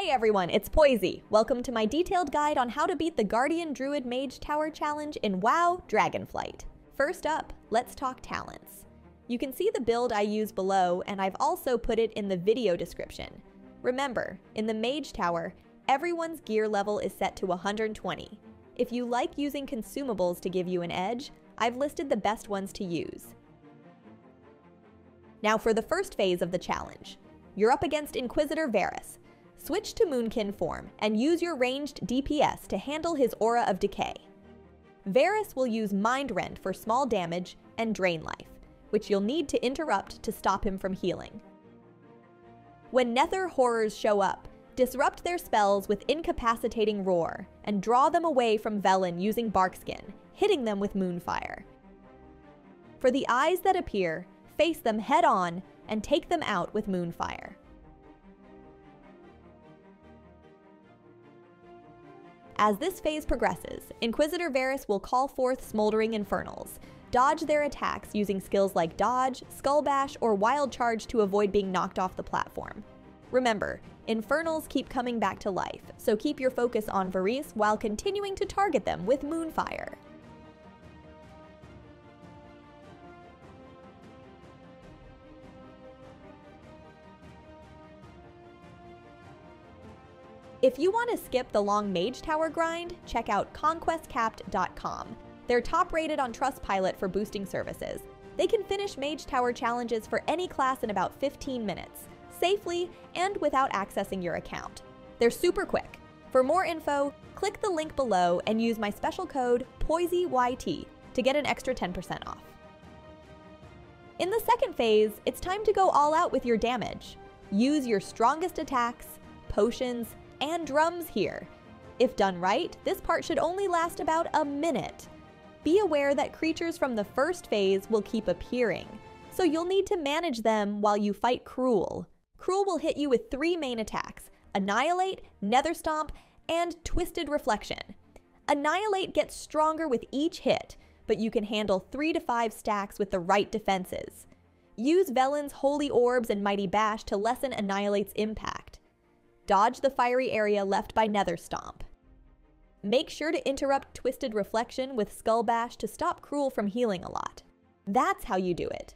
Hey everyone, it's Poizy. Welcome to my detailed guide on how to beat the Guardian Druid Mage Tower Challenge in WoW Dragonflight. First up, let's talk talents. You can see the build I use below, and I've also put it in the video description. Remember, in the Mage Tower, everyone's gear level is set to 120. If you like using consumables to give you an edge, I've listed the best ones to use. Now for the first phase of the challenge. You're up against Inquisitor Variss, Switch to Moonkin form and use your ranged DPS to handle his Aura of Decay. Variss will use Mind Rend for small damage and Drain Life, which you'll need to interrupt to stop him from healing. When Nether Horrors show up, disrupt their spells with Incapacitating Roar and draw them away from Velen using Barkskin, hitting them with Moonfire. For the eyes that appear, face them head on and take them out with Moonfire. As this phase progresses, Inquisitor Variss will call forth Smoldering Infernals. Dodge their attacks using skills like Dodge, Skull Bash, or Wild Charge to avoid being knocked off the platform. Remember, Infernals keep coming back to life, so keep your focus on Variss while continuing to target them with Moonfire. If you want to skip the long Mage Tower grind, check out conquestcapped.com. They're top rated on Trustpilot for boosting services. They can finish Mage Tower challenges for any class in about 15 minutes, safely and without accessing your account. They're super quick. For more info, click the link below and use my special code POIZY-YT to get an extra 10% off. In the second phase, it's time to go all out with your damage. Use your strongest attacks, potions, and drums here. If done right, this part should only last about a minute. Be aware that creatures from the first phase will keep appearing, so you'll need to manage them while you fight Kruul. Kruul will hit you with three main attacks, Annihilate, Nether Stomp, and Twisted Reflection. Annihilate gets stronger with each hit, but you can handle 3 to 5 stacks with the right defenses. Use Velen's Holy Orbs and Mighty Bash to lessen Annihilate's impact dodge the fiery area left by Nether Stomp. Make sure to interrupt Twisted Reflection with Skull Bash to stop Kruul from healing a lot. That's how you do it.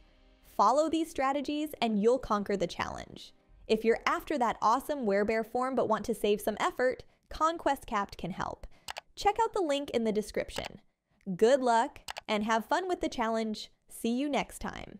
Follow these strategies and you'll conquer the challenge. If you're after that awesome werebear form but want to save some effort, Conquest Capped can help. Check out the link in the description. Good luck and have fun with the challenge. See you next time.